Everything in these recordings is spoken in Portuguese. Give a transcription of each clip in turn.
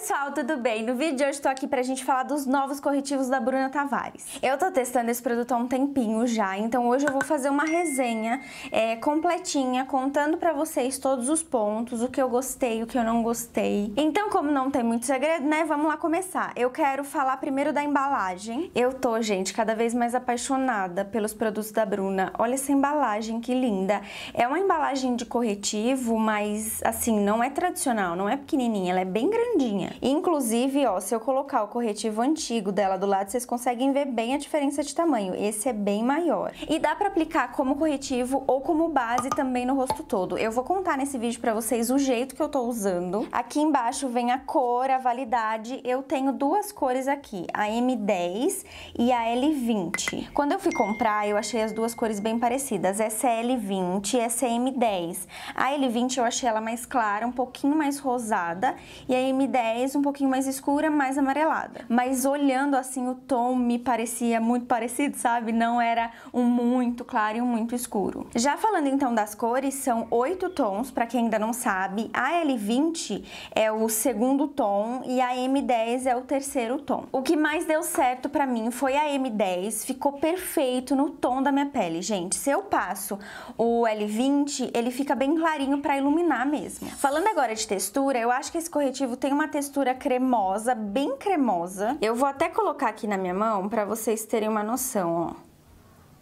pessoal, tudo bem? No vídeo de hoje estou aqui pra gente falar dos novos corretivos da Bruna Tavares. Eu tô testando esse produto há um tempinho já, então hoje eu vou fazer uma resenha é, completinha, contando pra vocês todos os pontos, o que eu gostei, o que eu não gostei. Então, como não tem muito segredo, né, vamos lá começar. Eu quero falar primeiro da embalagem. Eu tô, gente, cada vez mais apaixonada pelos produtos da Bruna. Olha essa embalagem, que linda. É uma embalagem de corretivo, mas assim, não é tradicional, não é pequenininha, ela é bem grande é. Inclusive, ó, se eu colocar o corretivo antigo dela do lado, vocês conseguem ver bem a diferença de tamanho. Esse é bem maior. E dá pra aplicar como corretivo ou como base também no rosto todo. Eu vou contar nesse vídeo pra vocês o jeito que eu tô usando. Aqui embaixo vem a cor, a validade. Eu tenho duas cores aqui, a M10 e a L20. Quando eu fui comprar, eu achei as duas cores bem parecidas. Essa é L20 e essa é M10. A L20 eu achei ela mais clara, um pouquinho mais rosada. E a M10 mais, um pouquinho mais escura, mais amarelada. Mas olhando assim, o tom me parecia muito parecido, sabe? Não era um muito claro e um muito escuro. Já falando então das cores, são oito tons, para quem ainda não sabe. A L20 é o segundo tom e a M10 é o terceiro tom. O que mais deu certo para mim foi a M10, ficou perfeito no tom da minha pele, gente. Se eu passo o L20, ele fica bem clarinho para iluminar mesmo. Falando agora de textura, eu acho que esse corretivo tem uma textura cremosa, bem cremosa. Eu vou até colocar aqui na minha mão para vocês terem uma noção, ó.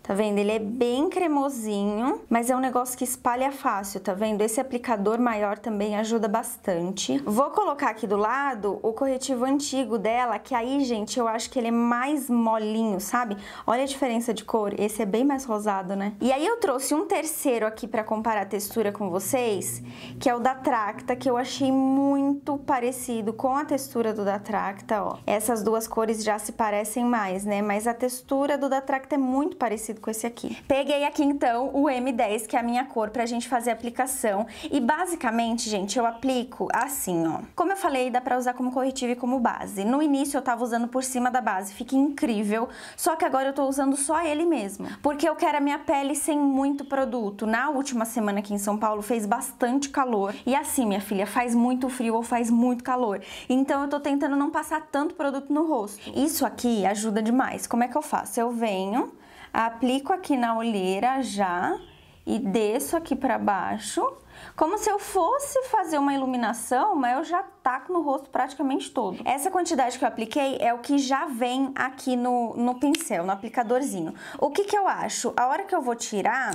Tá vendo? Ele é bem cremosinho, mas é um negócio que espalha fácil, tá vendo? Esse aplicador maior também ajuda bastante. Vou colocar aqui do lado o corretivo antigo dela, que aí, gente, eu acho que ele é mais molinho, sabe? Olha a diferença de cor, esse é bem mais rosado, né? E aí eu trouxe um terceiro aqui pra comparar a textura com vocês, que é o da Tracta, que eu achei muito parecido com a textura do da Tracta, ó. Essas duas cores já se parecem mais, né? Mas a textura do da Tracta é muito parecida parecido com esse aqui. Peguei aqui então o M10, que é a minha cor, pra gente fazer a aplicação. E basicamente, gente, eu aplico assim, ó. Como eu falei, dá pra usar como corretivo e como base. No início eu tava usando por cima da base, fica incrível. Só que agora eu tô usando só ele mesmo. Porque eu quero a minha pele sem muito produto. Na última semana aqui em São Paulo fez bastante calor. E assim, minha filha, faz muito frio ou faz muito calor. Então eu tô tentando não passar tanto produto no rosto. Isso aqui ajuda demais. Como é que eu faço? Eu venho aplico aqui na olheira já e desço aqui para baixo, como se eu fosse fazer uma iluminação, mas eu já taco no rosto praticamente todo. Essa quantidade que eu apliquei é o que já vem aqui no, no pincel, no aplicadorzinho. O que que eu acho? A hora que eu vou tirar,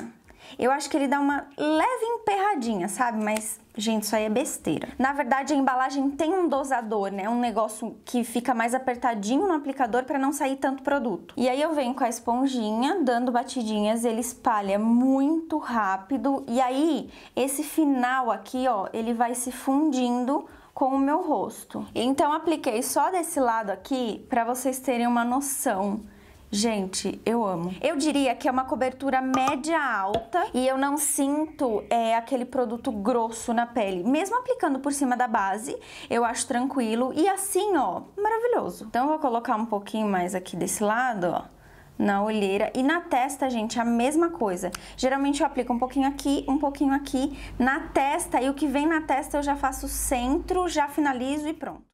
eu acho que ele dá uma leve emperradinha, sabe? Mas, gente, isso aí é besteira. Na verdade, a embalagem tem um dosador, né? Um negócio que fica mais apertadinho no aplicador para não sair tanto produto. E aí eu venho com a esponjinha, dando batidinhas, ele espalha muito rápido. E aí, esse final aqui, ó, ele vai se fundindo com o meu rosto. Então, apliquei só desse lado aqui para vocês terem uma noção Gente, eu amo. Eu diria que é uma cobertura média alta e eu não sinto é, aquele produto grosso na pele. Mesmo aplicando por cima da base, eu acho tranquilo e assim, ó, maravilhoso. Então, eu vou colocar um pouquinho mais aqui desse lado, ó na olheira e na testa, gente, a mesma coisa. Geralmente eu aplico um pouquinho aqui, um pouquinho aqui na testa e o que vem na testa eu já faço centro, já finalizo e pronto.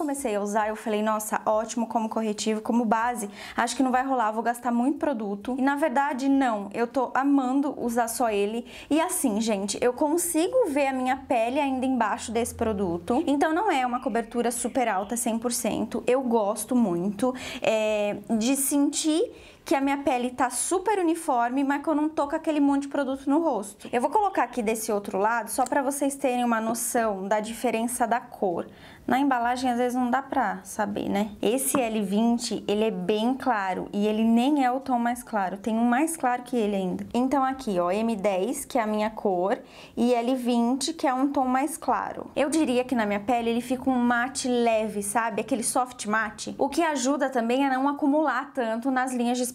Comecei a usar, eu falei, nossa, ótimo como corretivo, como base, acho que não vai rolar, vou gastar muito produto. E na verdade, não, eu tô amando usar só ele. E assim, gente, eu consigo ver a minha pele ainda embaixo desse produto. Então não é uma cobertura super alta 100%. Eu gosto muito é, de sentir que a minha pele tá super uniforme, mas que eu não tô com aquele monte de produto no rosto. Eu vou colocar aqui desse outro lado, só para vocês terem uma noção da diferença da cor. Na embalagem às vezes não dá pra saber, né? Esse L20, ele é bem claro e ele nem é o tom mais claro, tem um mais claro que ele ainda. Então aqui, ó, M10, que é a minha cor, e L20, que é um tom mais claro. Eu diria que na minha pele ele fica um mate leve, sabe? Aquele soft mate. O que ajuda também a não acumular tanto nas linhas de.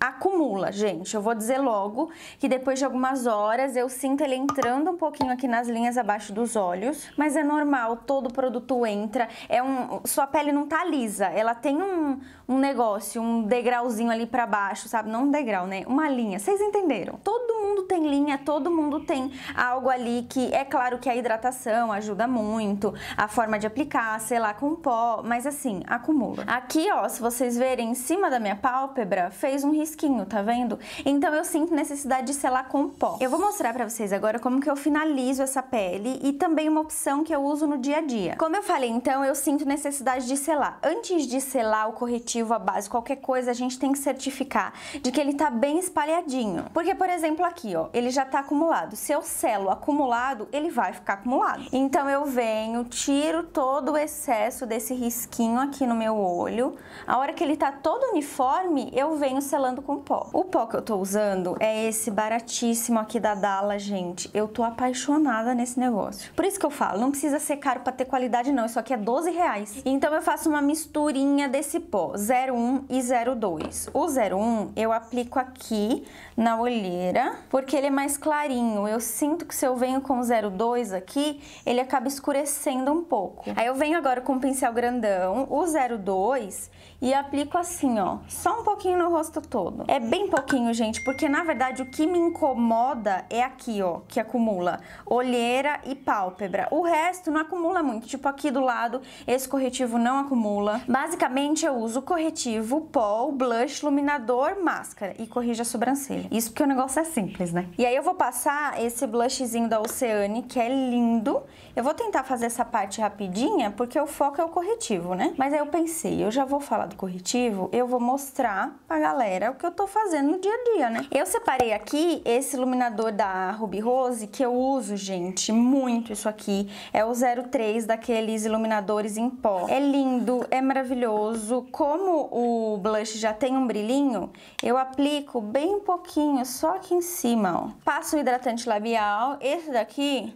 Acumula, gente. Eu vou dizer logo que depois de algumas horas eu sinto ele entrando um pouquinho aqui nas linhas abaixo dos olhos, mas é normal, todo produto entra, é um, sua pele não tá lisa, ela tem um, um negócio, um degrauzinho ali para baixo, sabe? Não um degrau, né? Uma linha. Vocês entenderam? Todo mundo tem linha, todo mundo tem algo ali que é claro que a hidratação ajuda muito, a forma de aplicar, sei lá, com pó, mas assim, acumula. Aqui, ó, se vocês verem em cima da minha pálpebra, fez um risquinho, tá vendo? Então eu sinto necessidade de selar com pó. Eu vou mostrar para vocês agora como que eu finalizo essa pele e também uma opção que eu uso no dia a dia. Como eu falei, então, eu sinto necessidade de selar. Antes de selar o corretivo, a base, qualquer coisa, a gente tem que certificar de que ele tá bem espalhadinho. Porque, por exemplo, aqui, ó, ele já tá acumulado. Se eu selo acumulado, ele vai ficar acumulado. Então, eu venho, tiro todo o excesso desse risquinho aqui no meu olho. A hora que ele tá todo uniforme, eu venho selando com pó. O pó que eu tô usando é esse baratíssimo aqui da Dala, gente. Eu tô apaixonada nesse negócio. Por isso que eu falo, não precisa ser caro pra ter qualidade não, isso aqui é 12 reais. Então eu faço uma misturinha desse pó, 01 e 02. O 01 eu aplico aqui na olheira, porque ele é mais clarinho. Eu sinto que se eu venho com o 02 aqui, ele acaba escurecendo um pouco. Aí eu venho agora com o pincel grandão, o 02, e aplico assim, ó, só um pouquinho no rosto todo. É bem pouquinho, gente, porque na verdade o que me incomoda é aqui, ó, que acumula olheira e pálpebra. O resto não acumula muito, tipo aqui do lado, esse corretivo não acumula. Basicamente, eu uso corretivo, pó, blush, iluminador, máscara e corrige a sobrancelha. Isso porque o negócio é simples, né? E aí eu vou passar esse blushzinho da Oceane, que é lindo. Eu vou tentar fazer essa parte rapidinha, porque o foco é o corretivo, né? Mas aí eu pensei, eu já vou falar do corretivo, eu vou mostrar pra galera o que eu tô fazendo no dia a dia, né? Eu separei aqui esse iluminador da Ruby Rose, que eu uso, gente, muito isso aqui. É o 03 daquele aqueles iluminadores em pó. É lindo, é maravilhoso. Como o blush já tem um brilhinho, eu aplico bem pouquinho, só aqui em cima, ó. Passo o hidratante labial. Esse daqui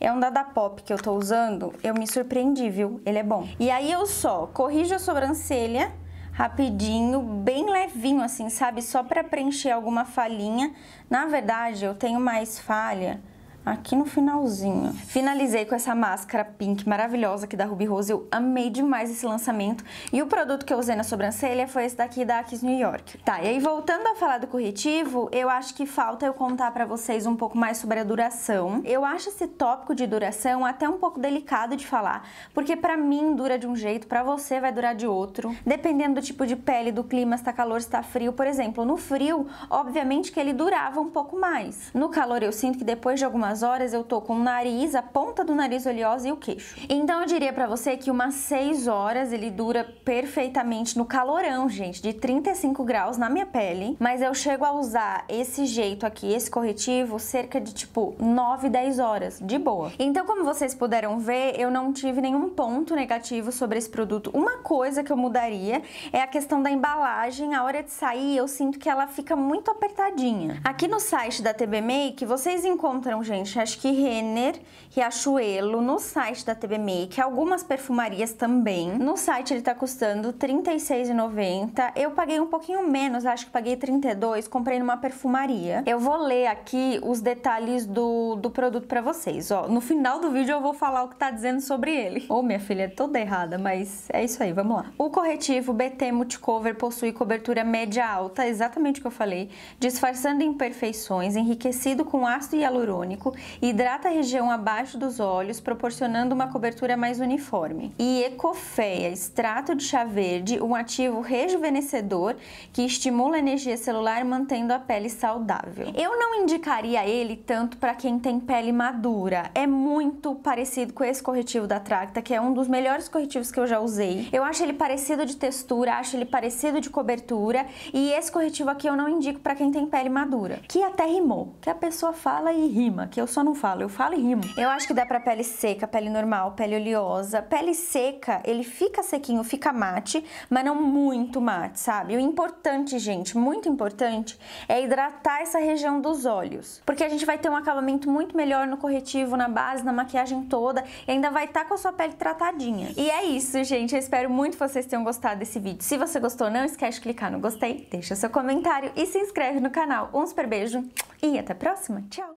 é um da Pop que eu tô usando. Eu me surpreendi, viu? Ele é bom. E aí eu só corrijo a sobrancelha rapidinho, bem levinho assim, sabe? Só para preencher alguma falhinha. Na verdade, eu tenho mais falha aqui no finalzinho. Finalizei com essa máscara pink maravilhosa aqui da Ruby Rose. Eu amei demais esse lançamento. E o produto que eu usei na sobrancelha foi esse daqui da Kiss New York. Tá, e aí voltando a falar do corretivo, eu acho que falta eu contar pra vocês um pouco mais sobre a duração. Eu acho esse tópico de duração até um pouco delicado de falar, porque pra mim dura de um jeito, pra você vai durar de outro. Dependendo do tipo de pele, do clima, se tá calor, se tá frio. Por exemplo, no frio, obviamente que ele durava um pouco mais. No calor eu sinto que depois de algumas algumas horas eu tô com o nariz, a ponta do nariz oleosa e o queixo. Então eu diria para você que umas 6 horas ele dura perfeitamente no calorão, gente, de 35 graus na minha pele, mas eu chego a usar esse jeito aqui, esse corretivo, cerca de tipo 9, 10 horas, de boa. Então, como vocês puderam ver, eu não tive nenhum ponto negativo sobre esse produto. Uma coisa que eu mudaria é a questão da embalagem. A hora de sair, eu sinto que ela fica muito apertadinha. Aqui no site da TB Make, vocês encontram, gente, gente, acho que Renner, Riachuelo, no site da TB Make, algumas perfumarias também. No site ele tá custando R$ 36,90. Eu paguei um pouquinho menos, acho que paguei 32, comprei numa perfumaria. Eu vou ler aqui os detalhes do, do produto para vocês, ó. No final do vídeo eu vou falar o que tá dizendo sobre ele. Ô, oh, minha filha, é toda errada, mas é isso aí, vamos lá. O corretivo BT Multicover possui cobertura média alta, exatamente o que eu falei, disfarçando imperfeições, enriquecido com ácido hialurônico hidrata a região abaixo dos olhos, proporcionando uma cobertura mais uniforme. E Ecofeia, extrato de chá verde, um ativo rejuvenescedor que estimula a energia celular mantendo a pele saudável. Eu não indicaria ele tanto para quem tem pele madura. É muito parecido com esse corretivo da Tracta, que é um dos melhores corretivos que eu já usei. Eu acho ele parecido de textura, acho ele parecido de cobertura e esse corretivo aqui eu não indico para quem tem pele madura. Que até rimou, que a pessoa fala e rima, que eu só não falo, eu falo e rimo. Eu acho que dá para pele seca, pele normal, pele oleosa. Pele seca, ele fica sequinho, fica mate, mas não muito mate, sabe? O importante, gente, muito importante, é hidratar essa região dos olhos, porque a gente vai ter um acabamento muito melhor no corretivo, na base, na maquiagem toda e ainda vai estar tá com a sua pele tratadinha. E é isso, gente. Eu espero muito que vocês tenham gostado desse vídeo. Se você gostou, não esquece de clicar no gostei, deixa seu comentário e se inscreve no canal. Um super beijo e até a próxima. Tchau!